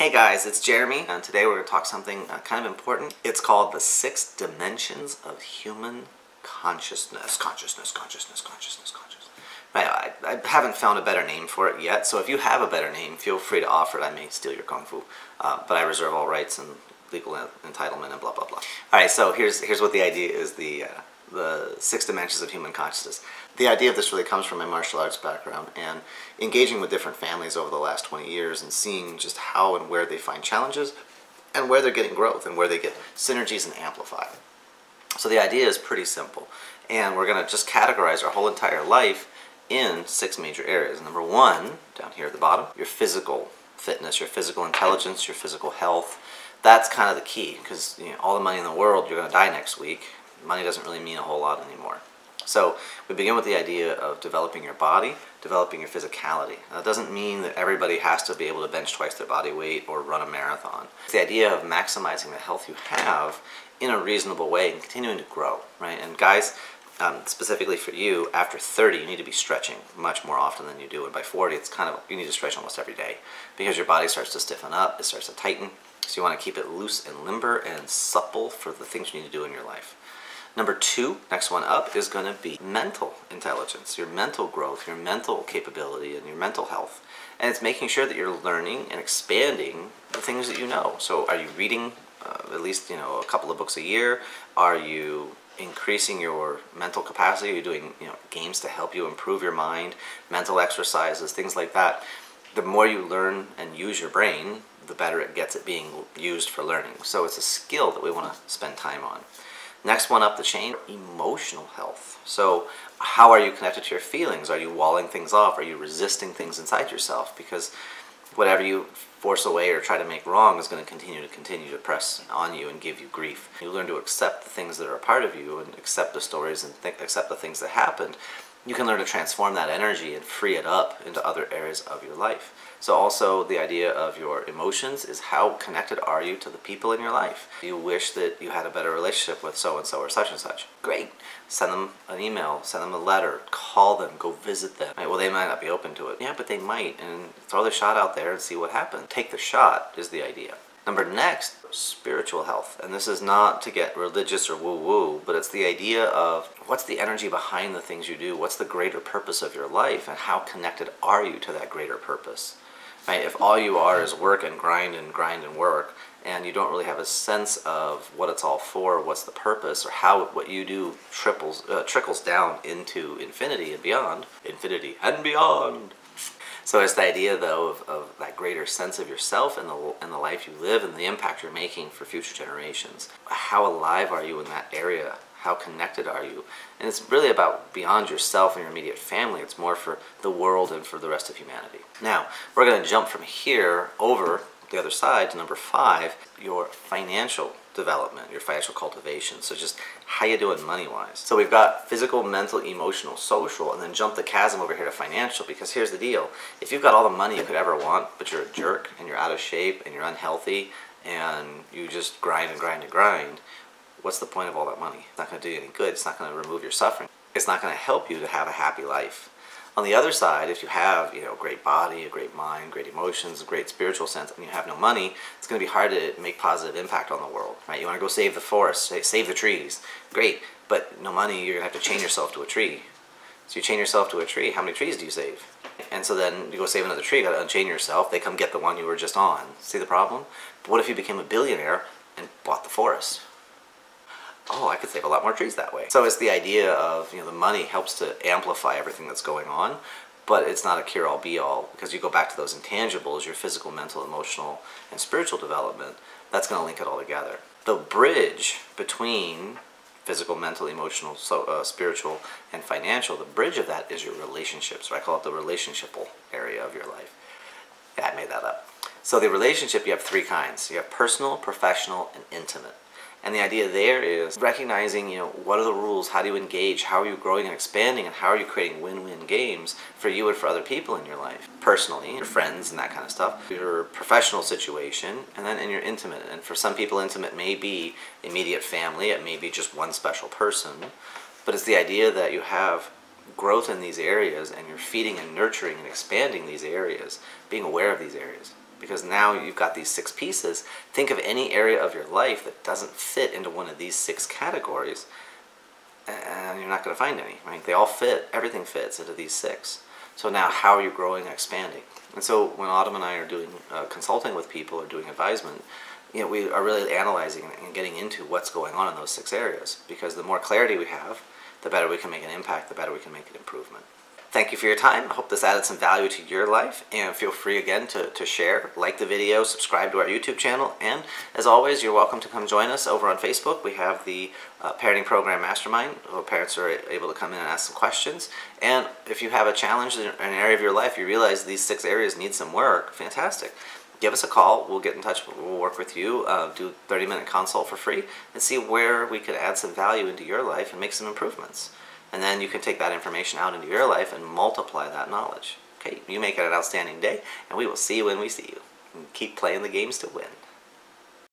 Hey guys, it's Jeremy, and today we're going to talk something uh, kind of important. It's called the six dimensions of human consciousness. Consciousness, consciousness, consciousness, consciousness. I, I, haven't found a better name for it yet, so if you have a better name, feel free to offer it. I may steal your kung fu, uh, but I reserve all rights and legal entitlement and blah blah blah. All right, so here's here's what the idea is: the uh, the six dimensions of human consciousness. The idea of this really comes from my martial arts background and engaging with different families over the last 20 years and seeing just how and where they find challenges and where they're getting growth and where they get synergies and amplify. So the idea is pretty simple, and we're going to just categorize our whole entire life in six major areas. Number one, down here at the bottom, your physical fitness, your physical intelligence, your physical health. That's kind of the key because you know, all the money in the world, you're going to die next week. Money doesn't really mean a whole lot anymore. So we begin with the idea of developing your body, developing your physicality. Now, that doesn't mean that everybody has to be able to bench twice their body weight or run a marathon. It's the idea of maximizing the health you have in a reasonable way and continuing to grow, right? And guys, um, specifically for you, after 30, you need to be stretching much more often than you do. And by 40, it's kind of, you need to stretch almost every day because your body starts to stiffen up, it starts to tighten. So you want to keep it loose and limber and supple for the things you need to do in your life. Number two, next one up, is going to be mental intelligence, your mental growth, your mental capability, and your mental health. And it's making sure that you're learning and expanding the things that you know. So are you reading uh, at least, you know, a couple of books a year? Are you increasing your mental capacity? Are you doing, you know, games to help you improve your mind, mental exercises, things like that? The more you learn and use your brain, the better it gets at being used for learning. So it's a skill that we want to spend time on. Next one up the chain, emotional health. So how are you connected to your feelings? Are you walling things off? Are you resisting things inside yourself? Because whatever you force away or try to make wrong is going to continue to continue to press on you and give you grief. You learn to accept the things that are a part of you and accept the stories and accept the things that happened you can learn to transform that energy and free it up into other areas of your life. So also the idea of your emotions is how connected are you to the people in your life? You wish that you had a better relationship with so and so or such and such. Great. Send them an email, send them a letter, call them, go visit them. Right, well, they might not be open to it. Yeah, but they might, and throw the shot out there and see what happens. Take the shot is the idea. Number next, spiritual health. And this is not to get religious or woo woo, but it's the idea of what's the energy behind the things you do? What's the greater purpose of your life? And how connected are you to that greater purpose? Right? If all you are is work and grind and grind and work, and you don't really have a sense of what it's all for, what's the purpose, or how what you do triples, uh, trickles down into infinity and beyond, infinity and beyond, so it's the idea, though, of, of that greater sense of yourself and the, and the life you live and the impact you're making for future generations. How alive are you in that area? How connected are you? And it's really about beyond yourself and your immediate family. It's more for the world and for the rest of humanity. Now, we're going to jump from here over the other side to number five, your financial development, your financial cultivation. So just how you doing money wise. So we've got physical, mental, emotional, social, and then jump the chasm over here to financial because here's the deal. If you've got all the money you could ever want, but you're a jerk and you're out of shape and you're unhealthy and you just grind and grind and grind, what's the point of all that money? It's not going to do you any good. It's not going to remove your suffering. It's not going to help you to have a happy life. On the other side, if you have, you know, a great body, a great mind, great emotions, a great spiritual sense, and you have no money, it's going to be hard to make positive impact on the world, right? You want to go save the forest, save the trees, great, but no money, you're going to have to chain yourself to a tree. So you chain yourself to a tree, how many trees do you save? And so then you go save another tree, you got to unchain yourself, they come get the one you were just on. See the problem? But what if you became a billionaire and bought the forest? Oh, I could save a lot more trees that way. So it's the idea of, you know, the money helps to amplify everything that's going on, but it's not a cure-all be-all because you go back to those intangibles, your physical, mental, emotional, and spiritual development, that's going to link it all together. The bridge between physical, mental, emotional, so, uh, spiritual, and financial, the bridge of that is your relationships. Or I call it the relationshipal area of your life. Yeah, I made that up. So the relationship, you have three kinds. You have personal, professional, and intimate. And the idea there is recognizing, you know, what are the rules? How do you engage? How are you growing and expanding? And how are you creating win-win games for you and for other people in your life? Personally, your friends and that kind of stuff. Your professional situation, and then in your intimate. And for some people, intimate may be immediate family. It may be just one special person. But it's the idea that you have growth in these areas and you're feeding and nurturing and expanding these areas, being aware of these areas. Because now you've got these six pieces. Think of any area of your life that doesn't fit into one of these six categories, and you're not going to find any. Right? They all fit. Everything fits into these six. So now, how are you growing and expanding? And so, when Autumn and I are doing uh, consulting with people or doing advisement, you know, we are really analyzing and getting into what's going on in those six areas. Because the more clarity we have, the better we can make an impact, the better we can make an improvement. Thank you for your time. I hope this added some value to your life. And feel free again to, to share, like the video, subscribe to our YouTube channel. And as always, you're welcome to come join us over on Facebook. We have the uh, Parenting Program Mastermind, where parents are able to come in and ask some questions. And if you have a challenge in an area of your life, you realize these six areas need some work, fantastic. Give us a call. We'll get in touch. We'll work with you, uh, do 30 minute consult for free, and see where we could add some value into your life and make some improvements. And then you can take that information out into your life and multiply that knowledge. Okay, you make it an outstanding day, and we will see you when we see you. And keep playing the games to win.